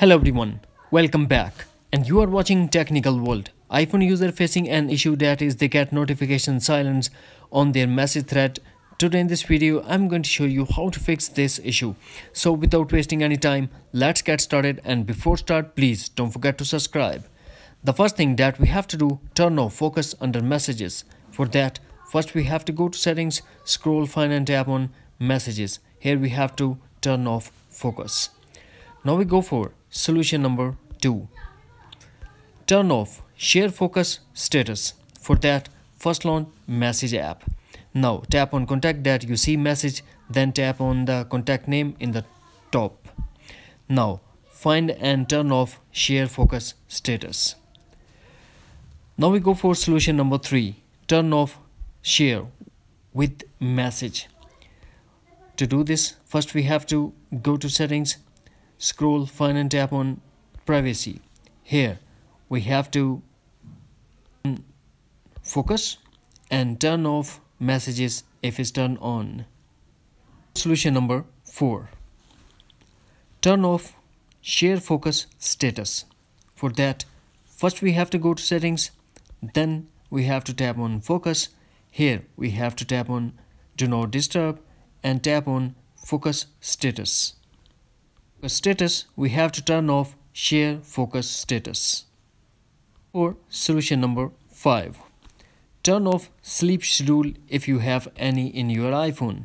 Hello everyone, welcome back and you are watching Technical World. iPhone user facing an issue that is they get notification silence on their message thread. Today in this video, I'm going to show you how to fix this issue. So without wasting any time, let's get started and before start, please don't forget to subscribe. The first thing that we have to do, turn off focus under messages. For that, first we have to go to settings, scroll find and tap on messages. Here we have to turn off focus. Now we go for solution number 2. Turn off share focus status. For that, first launch message app. Now tap on contact that you see message, then tap on the contact name in the top. Now find and turn off share focus status. Now we go for solution number 3. Turn off share with message. To do this, first we have to go to settings scroll find and tap on privacy. Here we have to focus and turn off messages if it's turned on. Solution number 4 turn off share focus status. For that first we have to go to settings then we have to tap on focus. Here we have to tap on do not disturb and tap on focus status status, we have to turn off share focus status. Or solution number 5. Turn off sleep schedule if you have any in your iPhone.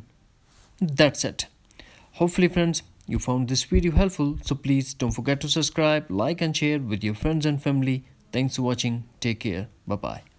That's it. Hopefully friends, you found this video helpful so please don't forget to subscribe, like and share with your friends and family. Thanks for watching. Take care. Bye bye.